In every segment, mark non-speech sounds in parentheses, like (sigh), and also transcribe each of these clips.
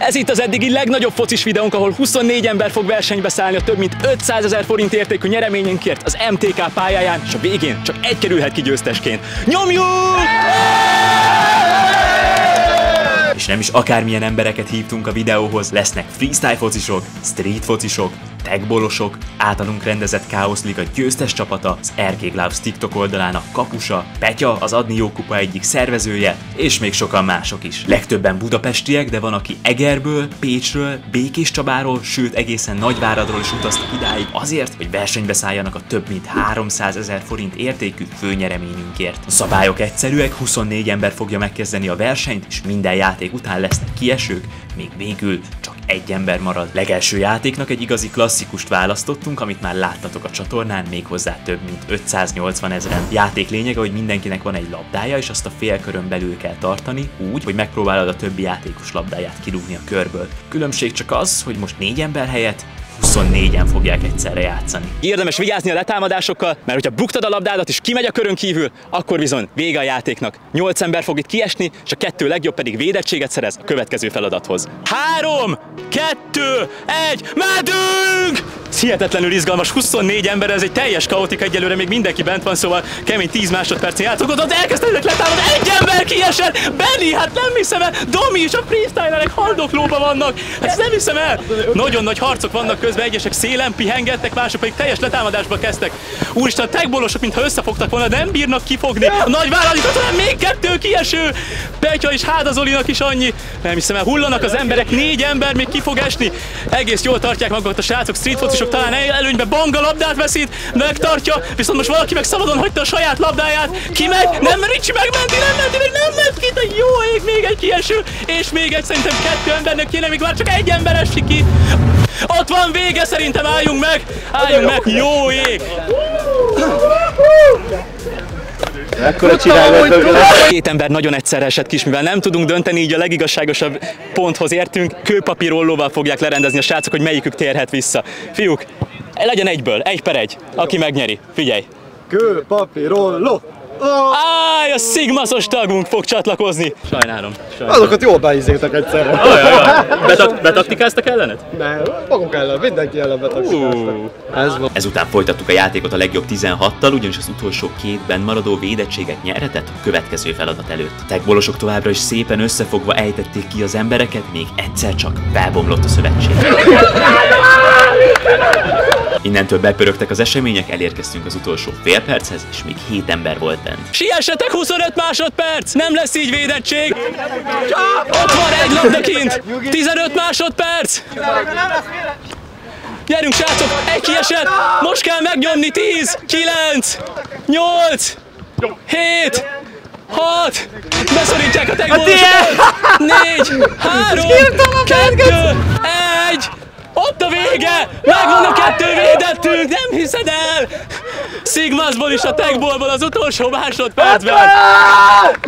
Ez itt az eddigi legnagyobb focis videónk, ahol 24 ember fog versenybe szállni a több mint 500 ezer forint értékű nyereményünkért az MTK pályáján, és a végén csak egy kerülhet ki győztesként. Nyomjuk! És nem is akármilyen embereket hívtunk a videóhoz, lesznek freestyle focisok, street focisok, tagbolosok, általunk rendezett Chaos Liga győztes csapata, az RK Gloves TikTok oldalának kapusa, Petya, az Adni Jó Kupa egyik szervezője, és még sokan mások is. Legtöbben budapestiek, de van aki Egerből, Pécsről, Békés Csabáról, sőt egészen Nagyváradról is utaztak idáig azért, hogy versenybe szálljanak a több mint 300 ezer forint értékű főnyereményünkért. A szabályok egyszerűek, 24 ember fogja megkezdeni a versenyt, és minden játék után lesznek kiesők, még végül csak egy ember marad. Legelső játéknak egy igazi klasszikust választottunk, amit már láttatok a csatornán, méghozzá több mint 580 ezeren. Játék lényege, hogy mindenkinek van egy labdája, és azt a félkörön belül kell tartani, úgy, hogy megpróbálod a többi játékos labdáját kirúgni a körből. Különbség csak az, hogy most négy ember helyett 24-en fogják egyszerre játszani. Érdemes vigyázni a letámadásokkal, mert hogyha buktad a labdádat és kimegy a körön kívül, akkor bizony vége a játéknak. 8 ember fog itt kiesni, és a kettő legjobb pedig védettséget szerez a következő feladathoz. 3, 2, 1, medünk! Hihetetlenül izgalmas, 24 ember, ez egy teljes kaotika, egyelőre még mindenki bent van, szóval kemény 10 másodpercen játszok, ott elkezdtek letámadni, egy ember kiesett, Benny, hát nem hiszem el, Domi és a freestylerek haldoklóba vannak, ezt nem hiszem el. Nagyon nagy harcok vannak közben egyesek szélen pihengettek, mások pedig teljes letámadásba kezdtek. Úristen, a tegbolosok, mintha összefogtak volna, nem bírnak kifogni. A nagy vállalikokat, hanem még kettő kieső. Petya és Háda is annyi. Nem hiszem el, hullanak az emberek, négy ember még ki fog esni. Egész jól tartják magukat a srácok, streetfocisok talán előnybe banga labdát veszít, megtartja, viszont most valaki meg szabadon hagyta a saját labdáját. Ki megy? Nem Ricsi megmenti, nem menti, meg nem ment ki, de jó ég, még egy kieső, és még egy szerintem kettő embernek kéne, még már csak egy ember esik ki. Ott van vége, szerintem álljunk meg! Álljunk meg, jó ég! Ekkora Két ember nagyon egyszerre esett kis, mivel nem tudunk dönteni, így a legigazságosabb ponthoz értünk. Kőpapírollóval fogják lerendezni a srácok, hogy melyikük térhet vissza. Fiúk, legyen egyből, egy per egy, aki megnyeri. Figyelj! Kőpapírolló! Oh! Áj, a szigmaszos tagunk fog csatlakozni. Sajnálom. sajnálom. Azokat jól beizéltek egyszerre. Betak, betaktikáztak ellenet? Nem, magunk ellen, mindenki ellen betaktikáztak. Uh. Ez van. Ezután folytattuk a játékot a legjobb 16-tal, ugyanis az utolsó kétben maradó védettséget nyerhetett a következő feladat előtt. A tegbolosok továbbra is szépen összefogva ejtették ki az embereket, még egyszer csak felbomlott a szövetség. Innentől bepörögtek az események, elérkeztünk az utolsó fél perchez, és még 7 ember volt bent. Siessetek 25 másodperc! Nem lesz így védettség! Ott van egy labda kint! 15 másodperc! Gyerünk srácok! Egy kiesett! Most kell megnyomni! 10, 9, 8, 7, 6, beszorítják a tegmósokat! 4, 3, 2, 1, ott a vége! Megvan a kettő védettünk, nem hiszed el! Sigmasból is a Techballból az utolsó másodpercben!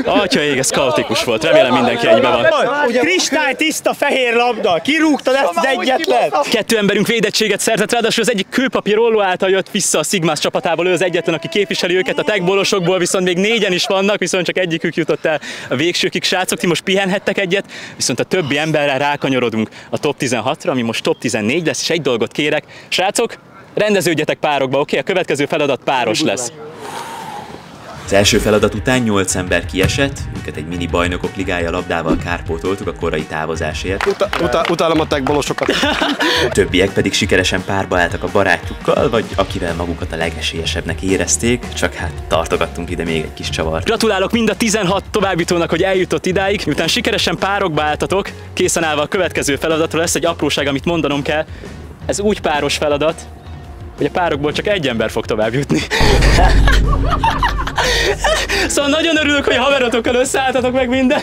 Atya ég, ez kaotikus volt, remélem mindenki egybe van. Kristály tiszta fehér labda, kirúgtad ezt az egyetlen! Kettő emberünk védettséget szerzett, ráadásul az egyik kőpapír rolló által jött vissza a Sigmas csapatából, ő az egyetlen, aki képviseli őket, a techbolosokból viszont még négyen is vannak, viszont csak egyikük jutott el a végsőkig. Srácok, ti most pihenhettek egyet, viszont a többi emberrel rákanyarodunk a top 16-ra, ami most top 14 lesz, és egy dolgot kérek. Srácok, rendeződjetek párokba, oké? Okay? A következő feladat páros lesz. Az első feladat után 8 ember kiesett, őket egy mini bajnokok ligája labdával kárpótoltuk a korai távozásért. Uta, uta, utálom a tegbolosokat. A többiek pedig sikeresen párba álltak a barátjukkal, vagy akivel magukat a legesélyesebbnek érezték, csak hát tartogattunk ide még egy kis csavart. Gratulálok mind a 16 továbbítónak, hogy eljutott idáig, miután sikeresen párokba álltatok, készen állva a következő feladatra lesz egy apróság, amit mondanom kell. Ez úgy páros feladat, hogy a párokból csak egy ember fog tovább jutni. (laughs) szóval nagyon örülök, hogy haverotokkal összeálltatok meg minden.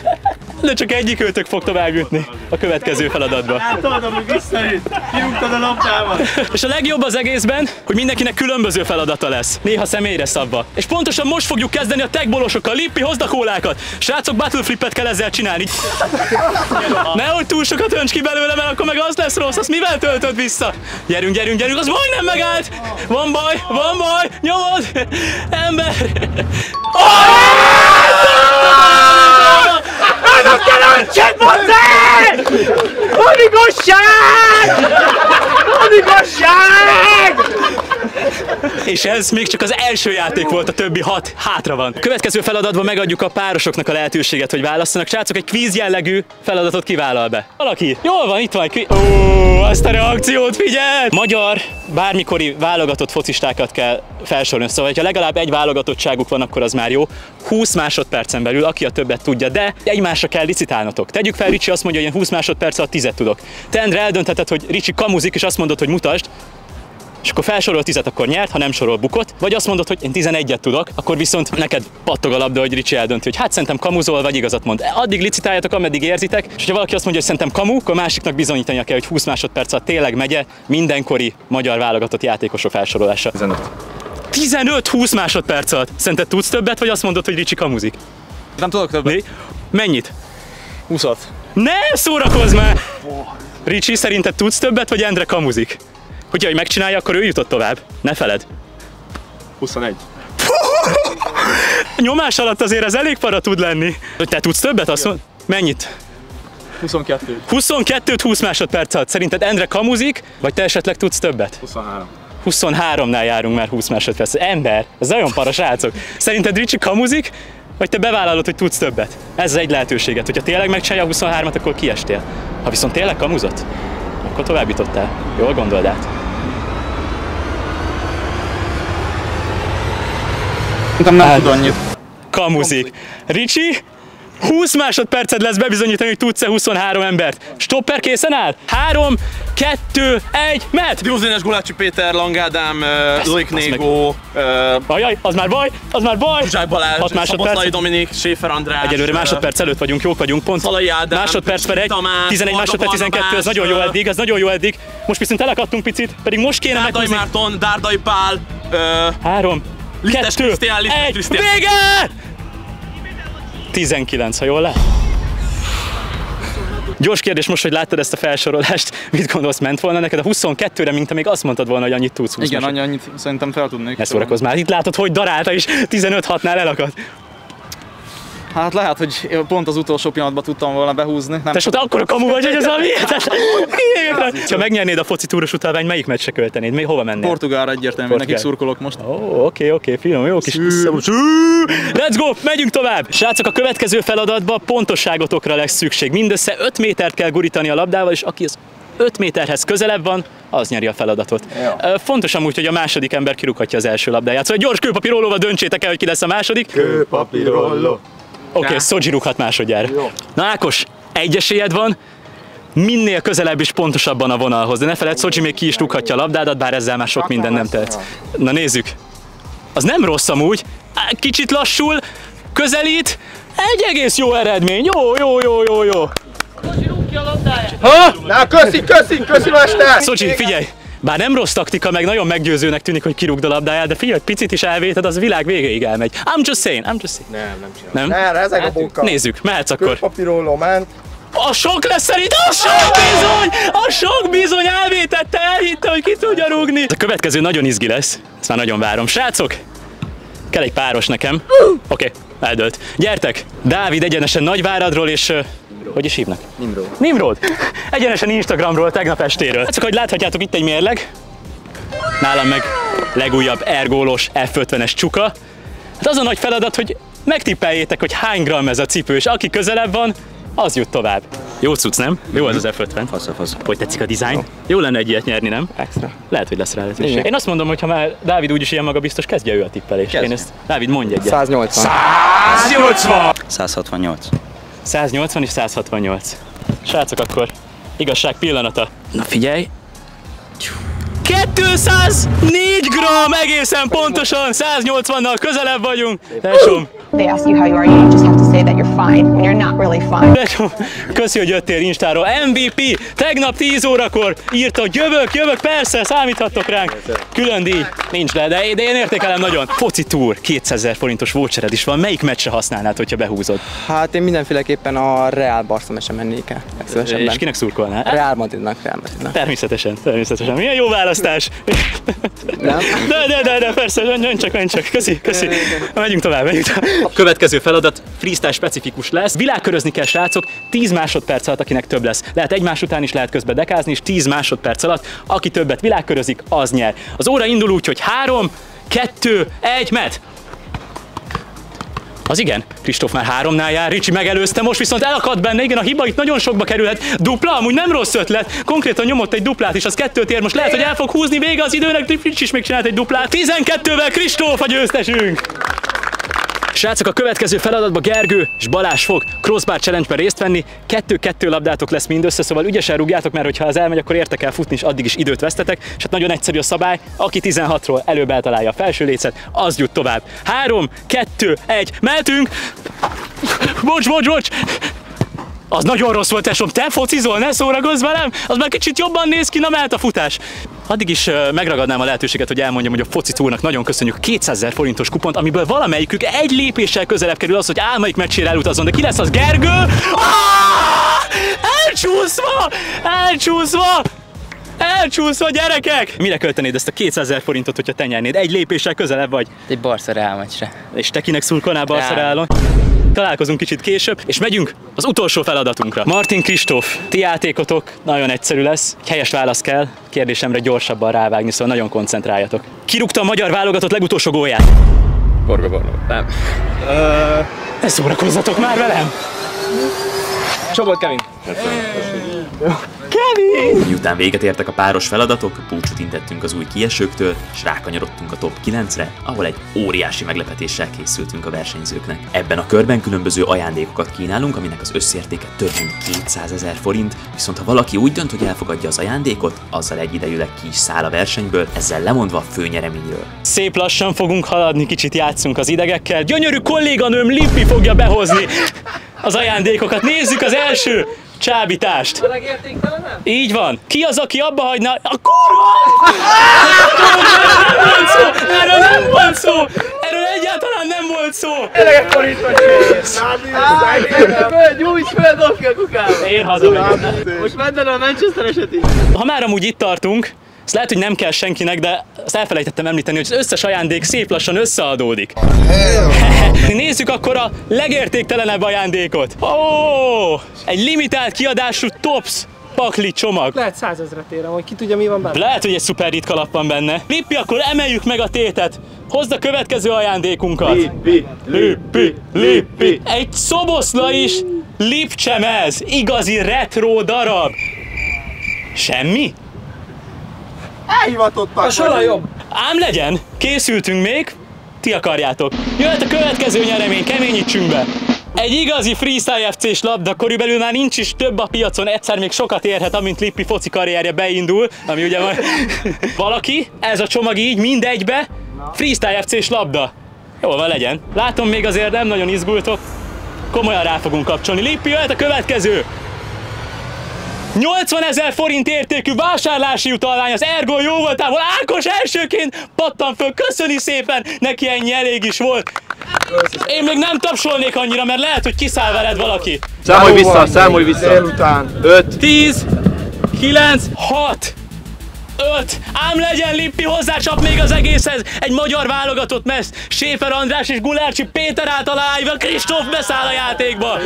De csak egyik őtök fog tovább jutni a következő feladatba. Látod, ami visszajött, kirúgtad a labdával. És a legjobb az egészben, hogy mindenkinek különböző feladata lesz. Néha személyre szabva. És pontosan most fogjuk kezdeni a tegbolosokkal. Lippi, hozd a kólákat! Srácok, battle flippet kell ezzel csinálni. Nehogy túl sokat önts ki belőle, mert akkor meg az lesz rossz. Azt mivel töltöd vissza? Gyerünk, gyerünk, gyerünk, az majdnem megállt! Van baj, van baj, nyomod! Ember! Oh! Annak kell öntsék, igazság! Az igazság! És ez még csak az első játék volt, a többi hat hátra van. Következő feladatban megadjuk a párosoknak a lehetőséget, hogy válasszanak. Srácok, egy kvíz jellegű feladatot kivállal be. Valaki, jól van, itt van egy kvíz. Ó, azt a reakciót figyel! Magyar, bármikori válogatott focistákat kell felsorolni. Szóval, ha legalább egy válogatottságuk van, akkor az már jó. 20 másodpercen belül, aki a többet tudja, de egymásra kell licitálnotok. Tegyük fel, Ricsi azt mondja, hogy én 20 másodperc alatt 10 tudok. Te Endre eldöntheted, hogy Ricsi kamuzik, és azt mondod, hogy mutasd, és akkor felsorol 10 akkor nyert, ha nem sorol bukott, vagy azt mondod, hogy én 11-et tudok, akkor viszont neked pattog a labda, hogy Ricsi eldönti, hogy hát szerintem kamuzol, vagy igazat mond. Addig licitáljatok, ameddig érzitek, és ha valaki azt mondja, hogy szerintem kamu, akkor másiknak bizonyítania kell, hogy 20 másodperc alatt tényleg megye mindenkori magyar válogatott játékosok felsorolása. 15. 15-20 másodperc alatt. Szerinted tudsz többet, vagy azt mondod, hogy Ricsi kamuzik? Nem tudok többet. Mi? Mennyit? 20 Ne szórakozz már! Ricsi, szerinted tudsz többet, vagy Endre kamuzik? Hogyha, hogy megcsinálja, akkor ő jutott tovább. Ne feled. 21. A (laughs) nyomás alatt azért ez elég para tud lenni. Te tudsz többet, azt mond... Mennyit? 22. 22-20 másodperc alatt. Szerinted Endre kamuzik, vagy te esetleg tudsz többet? 23. 23-nál járunk már 20 másodperc. Ember, ez nagyon para srácok. Szerinted Ricsi kamuzik, vagy te bevállalod, hogy tudsz többet? Ez egy lehetőséget. Hogyha tényleg megcsinálja a 23-at, akkor kiestél. Ha viszont tényleg kamuzott, akkor tovább jutottál. Jól gondold át. Szerintem nem hát. tud annyit. Kamuzik. Ricsi, 20 másodperced lesz bebizonyítani, hogy tudsz-e 23 embert. Stopper készen áll? 3, 2, 1, met! Diózénes Gulácsi Péter, Langádám, Zoik Négó. Ajaj, az már baj, az már baj! Zsák Balázs, Szabotnai Dominik, Séfer András. Egyelőre másodperc előtt vagyunk, jók vagyunk, pont. Szalai Ádám, másodperc per 1, 11 másodperc, 12, ez nagyon jó eddig, ez nagyon jó eddig. Most viszont elakadtunk picit, pedig most kéne Dárdai meghúzni. Márton, Dárdai Pál. 3, Listes kettő, Krisztián, Listes egy, Krisztián. vége! 19, ha jól lesz. Gyors kérdés most, hogy láttad ezt a felsorolást, (laughs) mit gondolsz, ment volna neked a 22-re, mint te még azt mondtad volna, hogy annyit tudsz. Igen, annyi, annyit szerintem fel tudnék. Ne szórakozz már, itt látod, hogy darálta is 15-6-nál elakadt. Hát lehet, hogy pont az utolsó pillanatban tudtam volna behúzni. Nem Te te akkor a kamu vagy, hogy ez a hihetetlen. (laughs) Ha megnyernéd a foci túros utalvány, melyik meccse költenéd? Mi hova mennél? Portugálra egyértelmű, Portugál. nekik szurkolok most. Ó, oké, oké, finom, jó kis. Let's go, megyünk tovább! Srácok, a következő feladatban pontosságotokra lesz szükség. Mindössze 5 métert kell gurítani a labdával, és aki az 5 méterhez közelebb van, az nyeri a feladatot. Ö, Fontos amúgy, hogy a második ember kirúghatja az első labdáját. Szóval gyors kőpapírólóval döntsétek el, hogy ki lesz a második. Kőpapírolló. Oké, okay, Szogyi rúghat másodjára. Na Ákos, egy esélyed van, minél közelebb is pontosabban a vonalhoz. De ne feledd, Szogyi még ki is rúghatja a labdádat, bár ezzel már sok minden nem tehetsz. Na nézzük. Az nem rossz amúgy. Kicsit lassul, közelít. Egy egész jó eredmény. Jó, jó, jó, jó, jó. Na, köszi, köszi, köszi, mester! Szocsi, figyelj! Bár nem rossz taktika, meg nagyon meggyőzőnek tűnik, hogy kirúgd a labdáját, de figyelj, picit is elvéted, az világ végéig elmegy. I'm just saying, I'm just saying. Nem, nem csinálom. Nem? Nem, ezek a bunka. Nézzük, mehetsz akkor. Kőpapírolló ment. A sok lesz szerint, a sok bizony! A sok bizony elvétette, elhitte, hogy ki tudja rúgni. A következő nagyon izgi lesz, ezt már nagyon várom. Srácok, kell egy páros nekem. Oké, okay, eldőlt. Gyertek, Dávid egyenesen Nagyváradról és... ö, Hogy is hívnak? Nimrod. Nimrod. Egyenesen Instagramról tegnap estéről. Csak hogy láthatjátok itt egy mérleg. Nálam meg legújabb ergólos F50-es csuka. Hát az a nagy feladat, hogy megtippeljétek, hogy hány gram ez a cipő, és aki közelebb van, az jut tovább. Jó cucc, nem? Jó az az F50. Fasz, fasz. Hogy tetszik a dizájn? Jó lenne egy ilyet nyerni, nem? Extra. Lehet, hogy lesz rá lehetőség. Igen. Én azt mondom, hogy ha már Dávid úgyis ilyen magabiztos, kezdje ő a tippelést. Én ezt, Dávid, mondj egyet. 180. 168. 180 és 168. Srácok, akkor igazság pillanata. Na figyelj! 204 gram egészen pontosan, 180-nal közelebb vagyunk. Tesóm, They ask you how you are, you just have to say that you're fine when you're not really fine. tesóm, köszi, hogy jöttél Instáról. MVP, tegnap 10 órakor írta, jövök, jövök, persze, számíthattok ránk. Külön díj, nincs le, de, de én értékelem nagyon. Foci Tour, 200 ezer forintos vouchered is van. Melyik meccsre használnád, hogyha behúzod? Hát én mindenféleképpen a Real Barca meccsre mennék el. És kinek szurkolnál? Real Madridnak, Real Madridnak. Természetesen, természetesen. Milyen jó választás. Nem? De, de, de, de, persze, menj, menj csak, menj csak. Köszi, köszi. Megyünk tovább, megyünk tovább. Következő feladat, freestyle freestyle specifikus lesz. Világkörözni kell, srácok, 10 másodperc alatt, akinek több lesz. Lehet egymás után is lehet közben dekázni, és 10 másodperc alatt, aki többet világkörözik, az nyer. Az óra indul úgy, hogy 3, 2, 1, met! Az igen, Kristóf már háromnál jár, Ricsi megelőzte, most viszont elakadt benne, igen, a hiba itt nagyon sokba kerülhet. Dupla, amúgy nem rossz ötlet, konkrétan nyomott egy duplát, és az kettőt ér, most lehet, hogy el fog húzni vége az időnek, Ricsi is még csinált egy duplát. 12-vel Kristóf a győztesünk! Srácok, a következő feladatban Gergő és Balázs fog crossbar challenge-ben részt venni. Kettő-kettő labdátok lesz mindössze, szóval ügyesen rúgjátok, mert hogyha az elmegy, akkor értek el futni, és addig is időt vesztetek. És hát nagyon egyszerű a szabály, aki 16-ról előbb eltalálja a felső lécet, az jut tovább. 3, 2, 1, mehetünk! Bocs, bocs, bocs! Az nagyon rossz volt, tesóm, te focizol, ne szórakozz velem, az már kicsit jobban néz ki, na mehet a futás. Addig is megragadnám a lehetőséget, hogy elmondjam, hogy a foci túlnak nagyon köszönjük a 200 ezer forintos kupont, amiből valamelyikük egy lépéssel közelebb kerül az, hogy álmaik meccsére elutazzon. De ki lesz az Gergő? Ah! Elcsúszva! Elcsúszva! Elcsúszva, gyerekek! Mire költenéd ezt a 200 ezer forintot, hogyha te nyernéd? Egy lépéssel közelebb vagy. Egy Barca Real meccsre. És te kinek szurkolnál Barca Real. Találkozunk kicsit később, és megyünk az utolsó feladatunkra. Martin Kristóf, ti játékotok nagyon egyszerű lesz. Egy helyes válasz kell, kérdésemre gyorsabban rávágni, szóval nagyon koncentráljatok. Kirúgta a magyar válogatott legutolsó gólját. Borga, borga. Nem. Ne szórakozzatok már velem! Csobot Kevin. Kevin! Miután véget értek a páros feladatok, búcsút intettünk az új kiesőktől, és rákanyarodtunk a top 9-re, ahol egy óriási meglepetéssel készültünk a versenyzőknek. Ebben a körben különböző ajándékokat kínálunk, aminek az összértéke több mint 200 ezer forint, viszont ha valaki úgy dönt, hogy elfogadja az ajándékot, azzal egyidejűleg ki is száll a versenyből, ezzel lemondva a főnyereményről. Szép lassan fogunk haladni, kicsit játszunk az idegekkel. Gyönyörű kolléganőm Lippi fogja behozni az ajándékokat. Nézzük az első csábítást. Így van. Ki az, aki abba hagyna? A kurva! Erről nem volt szó! Erről nem volt szó! Erről egyáltalán nem volt szó! Nyújts fel, dobj a kukába! Én hazamegyek. Most menjen a Manchester esetén. Ha már amúgy itt tartunk, ezt lehet, hogy nem kell senkinek, de azt elfelejtettem említeni, hogy az összes ajándék szép lassan összeadódik. (laughs) Nézzük akkor a legértéktelenebb ajándékot. Ó, oh, egy limitált kiadású Tops pakli csomag. Lehet százezret érem, hogy ki tudja mi van benne. Lehet, hogy egy szuper ritka lap van benne. Lippi, akkor emeljük meg a tétet. Hozd a következő ajándékunkat. Lippi, Lippi, Lippi. Egy szoboszla is lipcsemez. Igazi retro darab. Semmi? A sola jobb. Ám legyen, készültünk még, ti akarjátok. Jöhet a következő nyeremény, keményítsünk be. Egy igazi freestyle FC-s labda, körülbelül már nincs is több a piacon, egyszer még sokat érhet, amint Lippi foci karrierje beindul, ami ugye majd... (laughs) Valaki, ez a csomag így, mindegybe, freestyle FC-s labda. Jól van, legyen. Látom még azért nem nagyon izgultok. Komolyan rá fogunk kapcsolni. Lippi, jöhet a következő. 80 ezer forint értékű vásárlási utalvány az Ergo jó voltából. Ákos elsőként pattan föl, köszöni szépen, neki ennyi elég is volt. Én még nem tapsolnék annyira, mert lehet, hogy kiszáll veled valaki. Számolj vissza, számolj vissza. Délután. 5, 10, 9, 6, 5, ám legyen Lippi, hozzácsap még az egészhez. Egy magyar válogatott messz, Séfer András és Gulárcsi Péter által live Kristóf beszáll a játékba.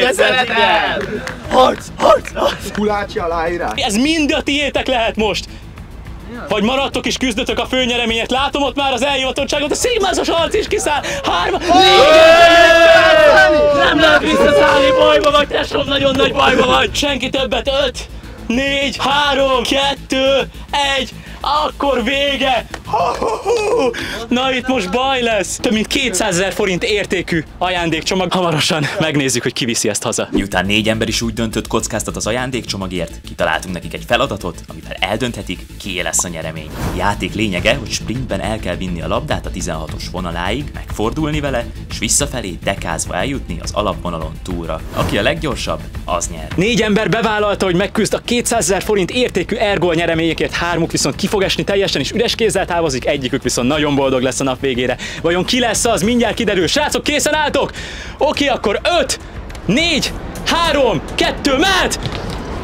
De szeretem! Harc, harc, harc! Kulácsi aláírás. Ez mind a tiétek lehet most. Vagy maradtok és küzdötök a főnyereményet. Látom ott már az elhivatottságot, a szigmázos arc is kiszáll. Hárma, négy, Nem lehet visszaszállni, bajba vagy, tesóm, nagyon nagy bajba vagy. Senki többet, öt, négy, három, kettő, egy, akkor vége! Na itt most baj lesz! Több mint 200 ezer forint értékű ajándékcsomag. Hamarosan megnézzük, hogy ki viszi ezt haza. Miután négy ember is úgy döntött kockáztat az ajándékcsomagért, kitaláltunk nekik egy feladatot, amivel eldönthetik, kié lesz a nyeremény. A játék lényege, hogy sprintben el kell vinni a labdát a 16-os vonaláig, megfordulni vele, és visszafelé dekázva eljutni az alapvonalon túlra. Aki a leggyorsabb, az nyer. Négy ember bevállalta, hogy megküzd a 200 ezer forint értékű ergol nyereményekért, hármuk viszont ki fog esni teljesen, és üres kézzel távozik, egyikük viszont nagyon boldog lesz a nap végére. Vajon ki lesz az? Mindjárt kiderül. Srácok, készen álltok? Oké, akkor 5, 4, 3, 2, mehet!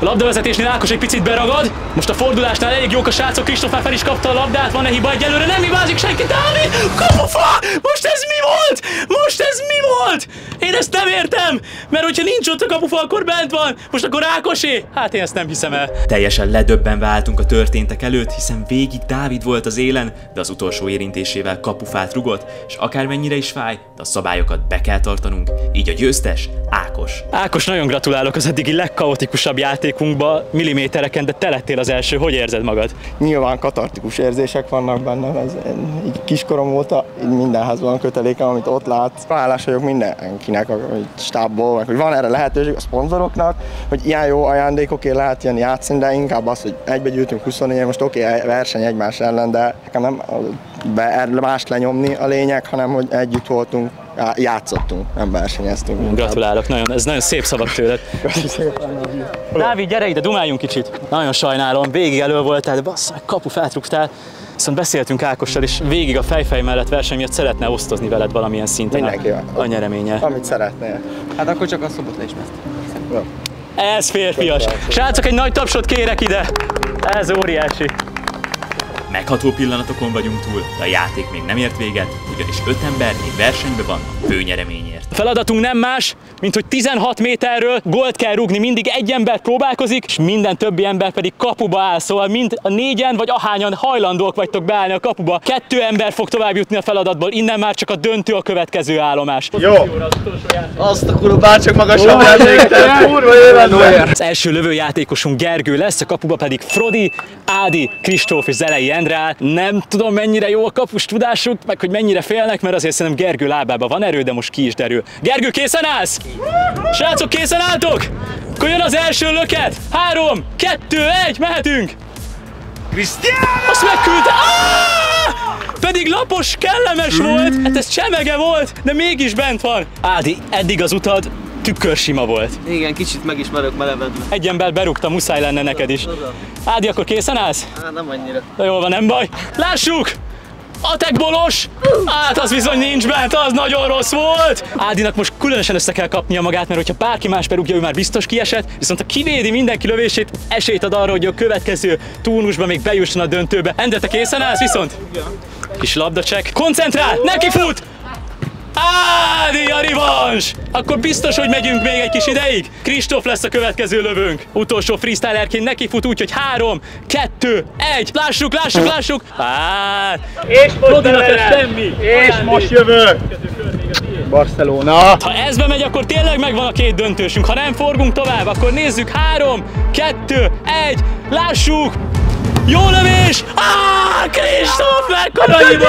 A labdavezetésnél Ákos egy picit beragad. Most a fordulásnál elég jók a srácok. Kristóf már fel is kapta a labdát. Van-e hiba egyelőre? Nem hibázik senki. Dávid! Kapufa! Most ez mi volt? Most ez mi volt? Én ezt nem értem! Mert hogyha nincs ott a kapufa, akkor bent van. Most akkor Ákosé? Hát én ezt nem hiszem el. Teljesen ledöbbenve álltunk a történtek előtt, hiszen végig Dávid volt az élen, de az utolsó érintésével kapufát rugott, és akármennyire is fáj, de a szabályokat be kell tartanunk, így a győztes Ákos. Ákos, nagyon gratulálok az eddigi legkaotikusabb játékunkba, millimétereken, de te lettél az első. Hogy érzed magad? Nyilván katartikus érzések vannak bennem, ez így kiskorom óta így mindenhez van kötelékem, amit ott lát. Hálás vagyok mindenkinek, a stábból, meg hogy van erre lehetőség a szponzoroknak, hogy ilyen jó ajándékokért lehet ilyen játszani, de inkább az, hogy egybe gyűjtünk 24 most oké, okay, verseny egymás ellen, de nekem nem be, mást lenyomni a lényeg, hanem hogy együtt voltunk, játszottunk, nem versenyeztünk. Gratulálok, nagyon, ez nagyon szép szavak tőled. Dávid, gyere ide, dumáljunk kicsit. Nagyon sajnálom, végig elő voltál, de bassza, kapu feltrugtál. Viszont beszéltünk Ákossal, és végig a fejfej mellett verseny miatt szeretne osztozni veled valamilyen szinten Mindenkivel. a, a nyereménye. Amit szeretnél. Hát akkor csak a szobot le is meszt. Ez férfias. Srácok, egy nagy tapsot kérek ide. Ez óriási. Megható pillanatokon vagyunk túl, de a játék még nem ért véget, ugyanis öt ember még versenyben van a főnyereményért. Feladatunk nem más, mint hogy 16 méterről gólt kell rúgni, mindig egy ember próbálkozik, és minden többi ember pedig kapuba áll, szóval mind a négyen vagy ahányan hajlandók vagytok beállni a kapuba. Kettő ember fog tovább jutni a feladatból, innen már csak a döntő a következő állomás. Jó! Azt a kurva bárcsak magasabb jövendő! Az első lövőjátékosunk Gergő lesz, a kapuba pedig Frodi, Ádi, Kristóf és Zelei Endre. Nem tudom mennyire jó a kapus tudásuk, meg hogy mennyire félnek, mert azért szerintem Gergő lábában van erő, de most ki is derül. Gergő, készen állsz? Srácok, készen álltok? Akkor jön az első löket. Három, kettő, egy, mehetünk! Krisztián! Azt megküldte! Ah! Pedig lapos, kellemes volt, hát ez csemege volt, de mégis bent van. Ádi, eddig az utad tükörsima volt. Igen, kicsit meg is merök melevedni. Egy ember berúgta, muszáj lenne neked is. Ádi, akkor készen állsz? Hát nem annyira. Na jól van, nem baj. Lássuk! Atek bolos! Hát az bizony nincs bent, az nagyon rossz volt! Ádinak most különösen össze kell kapnia magát, mert hogyha bárki más berúgja, ő már biztos kiesett, viszont ha kivédi mindenki lövését, esélyt ad arra, hogy a következő turnusban még bejusson a döntőbe. Ende, te készen állsz viszont? Kis labdacsek. Koncentrál! Neki fut! Ádi a rivans! Akkor biztos, hogy megyünk még egy kis ideig. Kristóf lesz a következő lövőnk. Utolsó freestylerként neki fut úgy, hogy három, kettő, egy. Lássuk, lássuk, lássuk. Hát, És most semmi. És most jövök. Barcelona. Ha ez bemegy, akkor tényleg megvan a két döntősünk. Ha nem forgunk tovább, akkor nézzük. Három, kettő, egy. Lássuk! Jó lövés! Á, Kristóf, mekkora hiba!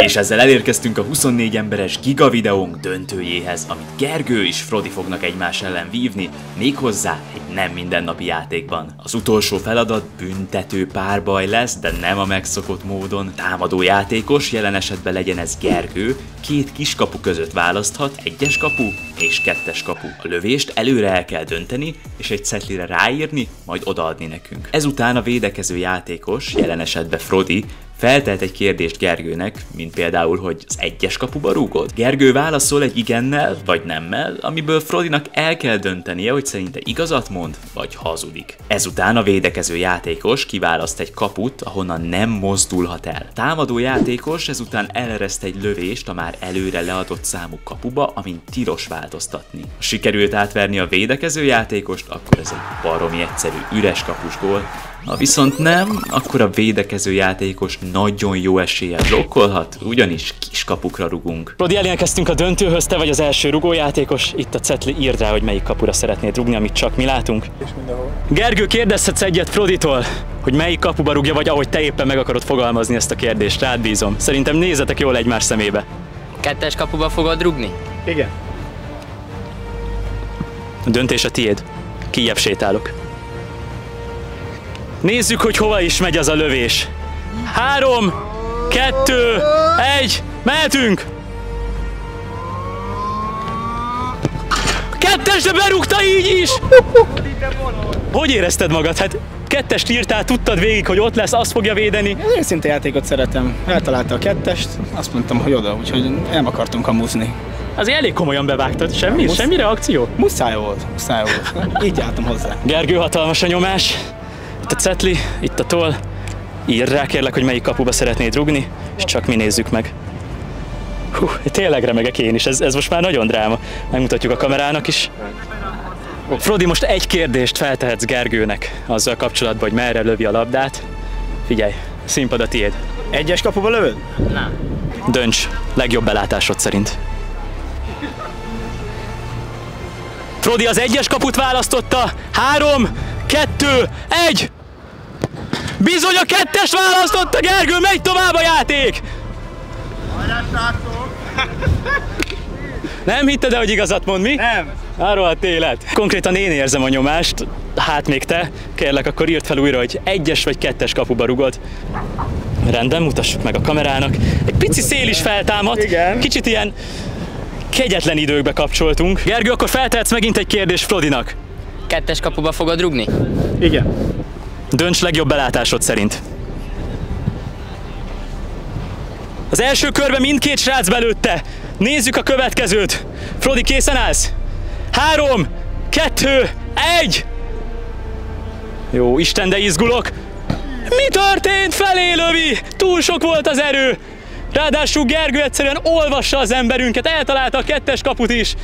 És ezzel elérkeztünk a 24 emberes giga videónk döntőjéhez, amit Gergő és Frodi fognak egymás ellen vívni, méghozzá egy nem mindennapi játékban. Az utolsó feladat büntető párbaj lesz, de nem a megszokott módon. Támadó játékos, jelen esetben legyen ez Gergő, két kiskapu között választhat, egyes kapu és kettes kapu. A lövést előre el kell dönteni, és egy cetlire ráírni, majd odaadni nekünk. Ezután a védekező játékos, jelen esetben Frodi, Feltelt egy kérdést Gergőnek, mint például, hogy az egyes kapuba rúgod. Gergő válaszol egy igennel, vagy nemmel, amiből Frodinak el kell döntenie, hogy szerinte igazat mond, vagy hazudik. Ezután a védekező játékos kiválaszt egy kaput, ahonnan nem mozdulhat el. Támadó játékos ezután elereszt egy lövést a már előre leadott számú kapuba, amin tilos változtatni. Ha sikerült átverni a védekező játékost, akkor ez egy baromi egyszerű üres kapus gól, ha viszont nem, akkor a védekező játékos nagyon jó eséllyel blokkolhat, ugyanis kis kapukra rugunk. Rodi, elérkeztünk a döntőhöz, te vagy az első rugójátékos. Itt a cetli, írd rá, hogy melyik kapura szeretnéd rugni, amit csak mi látunk. És mindenhol. Gergő, kérdezhetsz egyet Froditól, hogy melyik kapuba rúgja, vagy ahogy te éppen meg akarod fogalmazni ezt a kérdést, rád bízom. Szerintem nézzetek jól egymás szemébe. Kettes kapuba fogod rugni? Igen. A döntés a tiéd. Kijebb sétálok. Nézzük, hogy hova is megy az a lövés. Három, kettő, egy, mehetünk! Kettes, de berúgta így is! Hogy érezted magad? Hát kettest írtál, tudtad végig, hogy ott lesz, azt fogja védeni. Az őszinte játékot szeretem. Eltalálta a kettest, azt mondtam, hogy oda, úgyhogy nem akartunk kamuzni. Azért elég komolyan bevágtad. Semmi, semmi reakció? Muszáj volt, muszáj volt. Így álltam hozzá. Gergő, hatalmas a nyomás. Itt a cetli, itt a toll. Írd rá kérlek, hogy melyik kapuba szeretnéd rugni, és csak mi nézzük meg. Hú, tényleg remegek én is, ez, ez most már nagyon dráma. Megmutatjuk a kamerának is. Frodi, most egy kérdést feltehetsz Gergőnek azzal kapcsolatban, hogy merre lövi a labdát. Figyelj, színpad a tiéd. Egyes kapuba lövöd? Dönts, legjobb belátásod szerint. Frodi az egyes kaput választotta. Három, kettő, egy. Bizony a kettes választotta Gergő, megy tovább a játék. Nem hitted, hogy igazat mond, mi? Nem. Arról a élet. Konkrétan én érzem a nyomást, hát még te, kérlek, akkor írd fel újra, hogy egyes vagy kettes kapuba rugod. Rendben, mutassuk meg a kamerának. Egy pici szél is feltámad. Igen. Kicsit ilyen kegyetlen időkbe kapcsoltunk. Gergő, akkor feltehetsz megint egy kérdést Frodinak. Kettes kapuba fogod rugni? Igen. Dönts legjobb belátásod szerint. Az első körben mindkét srác belőtte. Nézzük a következőt. Frodi, készen állsz? Három, kettő, egy! Jó, Isten, de izgulok. Mi történt? Felé lövi! Túl sok volt az erő! Ráadásul Gergő egyszerűen olvassa az emberünket, eltalálta a kettes kaput is.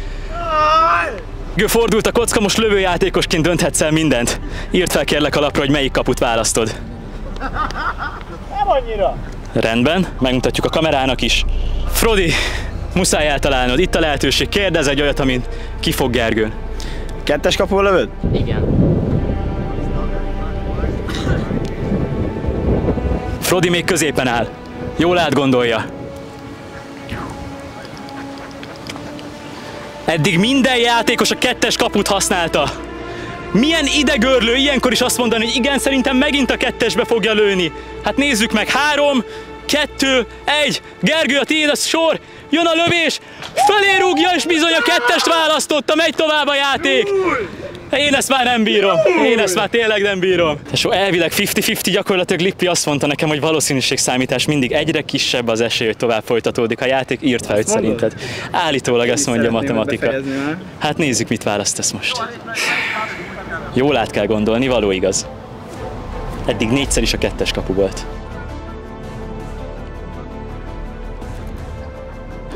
Gergő fordult a kocka, most lövőjátékosként dönthetsz el mindent. Írd fel kérlek a lapra, hogy melyik kaput választod. Nem annyira. Rendben, megmutatjuk a kamerának is. Frodi, muszáj eltalálnod, itt a lehetőség, kérdez egy olyat, amit kifog Gergőn. Kettes kapuba lövöd? Igen. Frodi még középen áll. Jól átgondolja. Eddig minden játékos a kettes kaput használta. Milyen idegörlő ilyenkor is azt mondani, hogy igen, szerintem megint a kettesbe fogja lőni. Hát nézzük meg, három, kettő, egy, Gergő, a tiéd a sor, jön a lövés, fölé rúgja, és bizony a kettest választotta, megy tovább a játék. Én ezt már nem bírom. Én ezt már tényleg nem bírom. És elvileg 50-50 gyakorlatilag Lippi azt mondta nekem, hogy valószínűségszámítás mindig egyre kisebb az esély, hogy tovább folytatódik a játék. Írt fel, hogy szerinted. Állítólag ezt mondja a matematika. Hát nézzük, mit választasz most. Jól át kell gondolni, való igaz. Eddig négyszer is a kettes kapu volt.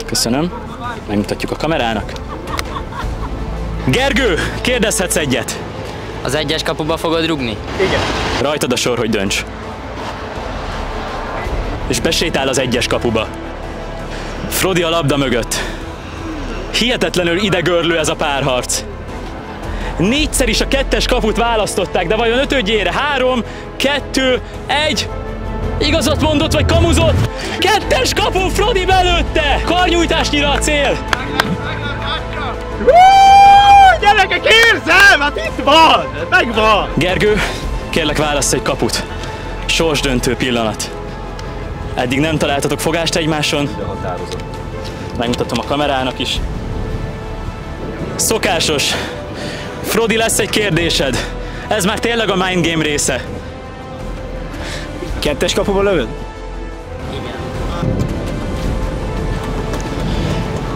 Köszönöm. Megmutatjuk a kamerának. Gergő, kérdezhetsz egyet. Az egyes kapuba fogod rugni? Rajtad a sor, hogy dönts. És besétál az egyes kapuba. Frodi a labda mögött. Hihetetlenül idegörlő ez a párharc. Négyszer is a kettes kaput választották, de vajon ötödjére? Három, kettő, egy. Igazat mondott, vagy kamuzott? Kettes kapu, Frodi belőtte! Karnyújtásnyira a cél! Gyerekek, érzem! Hát itt van! Megvan! Gergő, kérlek válasz egy kaput. Sorsdöntő pillanat. Eddig nem találtatok fogást egymáson. Megmutatom a kamerának is. Szokásos. Frodi, lesz egy kérdésed. Ez már tényleg a mind game része. Kettes kapuba lövöd?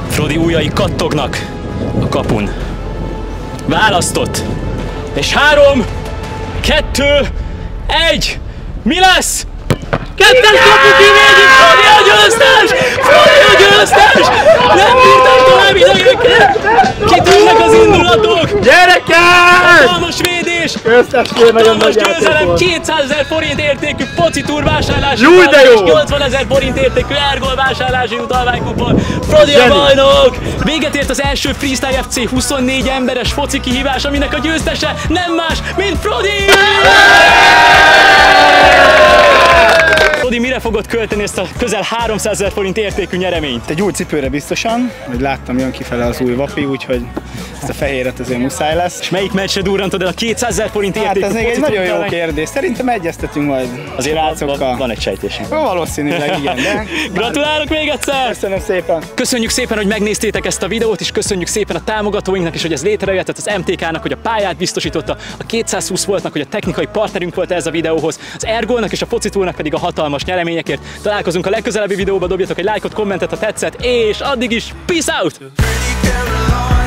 Frodi ujjai kattognak a kapun. Választott. És három, kettő, egy. Mi lesz? Kettes kapu kivédik, Frodi a győztes! Frodi a győztes! Nem bírtam tovább idegekkel! Kitűnnek az indulatok! Gyerekek! Hatalmas védés! Közteskér nagyon Hatalmas nagy győzelem, volt. 200 ezer forint értékű foci túr vásárlási Júj, de jó! 80 ezer forint értékű ergol vásárlási utalványkupon. Frodi a bajnok! Véget ért az első Freestyle FC 24 emberes foci kihívás, aminek a győztese nem más, mint Frodi! Frodi, mire fogod költeni ezt a közel 300 ezer forint értékű nyereményt? Egy új cipőre biztosan, hogy láttam, jön kifele az új vapi, úgyhogy ezt a fehéret azért muszáj lesz. És melyik meccsre durrantod el a 200 ezer forint Hát ez még egy nagyon jó kérdés. Szerintem egyeztetünk majd Azért van, srácokkal. van, van egy sejtésünk. Valószínűleg igen, de Gratulálok még egyszer! köszönöm szépen. Köszönjük szépen, hogy megnéztétek ezt a videót, és köszönjük szépen a támogatóinknak is, hogy ez létrejöhetett az MTK-nak, hogy a pályát biztosította, a 220 voltnak, hogy a technikai partnerünk volt ez a videóhoz, az Ergolnak és a Focitúrnak pedig a hatalmas hatalmas nyereményekért. Találkozunk a legközelebbi videóban, dobjatok egy lájkot, kommentet, ha tetszett, és addig is peace out! Pretty